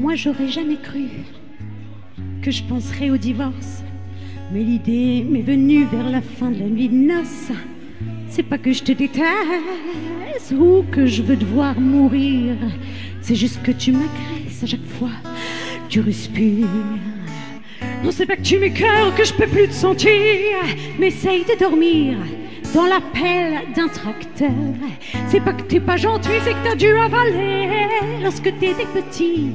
Moi, j'aurais jamais cru que je penserais au divorce. Mais l'idée m'est venue vers la fin de la nuit de noces. C'est pas que je te déteste ou que je veux te voir mourir. C'est juste que tu m'agresses à chaque fois. Tu respires. Non, c'est pas que tu m'écœures, que je peux plus te sentir. Mais essaye de dormir dans la pelle d'un tracteur. C'est pas que t'es pas gentil, c'est que t'as dû avaler lorsque t'étais petit.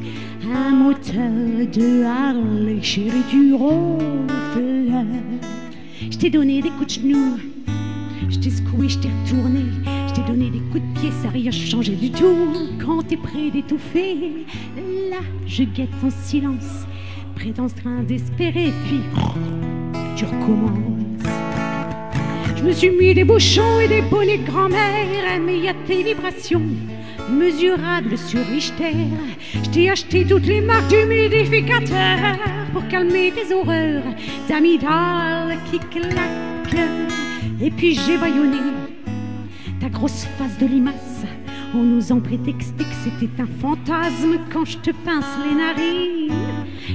Un moteur de Harley, chéri du ronfleur. Je t'ai donné des coups de genoux, je t'ai secoué, je t'ai retourné. Je t'ai donné des coups de pied, ça rien changé du tout. Quand t'es prêt d'étouffer, là je guette en silence, près d'un train d'espérer, puis tu recommences. Je me suis mis des bouchons et des bonnets de grand-mère, mais y a tes vibrations mesurables sur Richter. Je t'ai acheté toutes les marques d'humidificateur pour calmer tes horreurs d'amidale qui claquent. Et puis j'ai baillonné ta grosse face de limace en osant prétexter que c'était un fantasme quand je te pince les narines.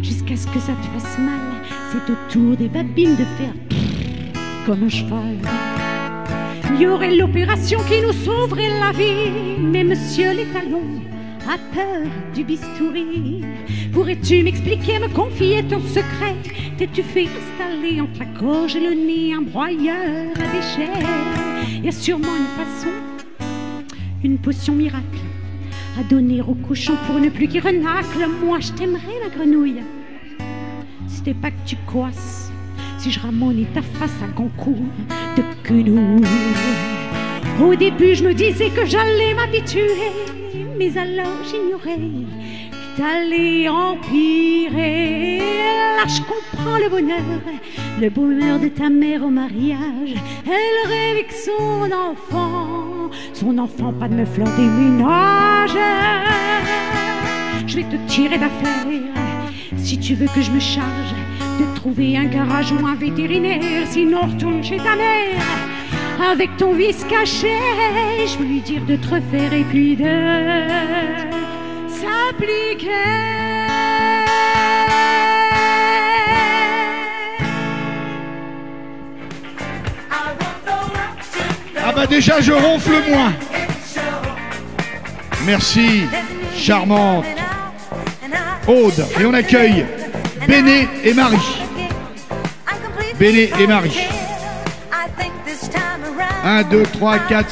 Jusqu'à ce que ça te fasse mal, c'est autour des babines de fer comme un cheval. Il y aurait l'opération qui nous sauverait la vie, mais monsieur l'étalon a peur du bistouri. Pourrais-tu m'expliquer, me confier ton secret? T'es-tu fait installer entre la gorge et le nez un broyeur à déchets? Il y a sûrement une façon, une potion miracle à donner au cochon pour ne plus qu'il renacle. Moi, je t'aimerais, la grenouille. C'était pas que tu coasses si je ramonais ta face à concours de quenouille. Au début, je me disais que j'allais m'habituer, mais alors j'ignorais que t'allais empirer. Là, je comprends le bonheur, le bonheur de ta mère au mariage. Elle rêve avec son enfant, son enfant, pas de me fleur des ménages. Je vais te tirer d'affaire si tu veux que je me charge de trouver un garage ou un vétérinaire, sinon retourne chez ta mère avec ton vice caché. Je lui dire de te refaire et puis de s'appliquer. Ah bah déjà je ronfle moins. Merci, charmante Aude. Et on accueille Béné et Marie. Béné et Marie. 1, 2, 3, 4,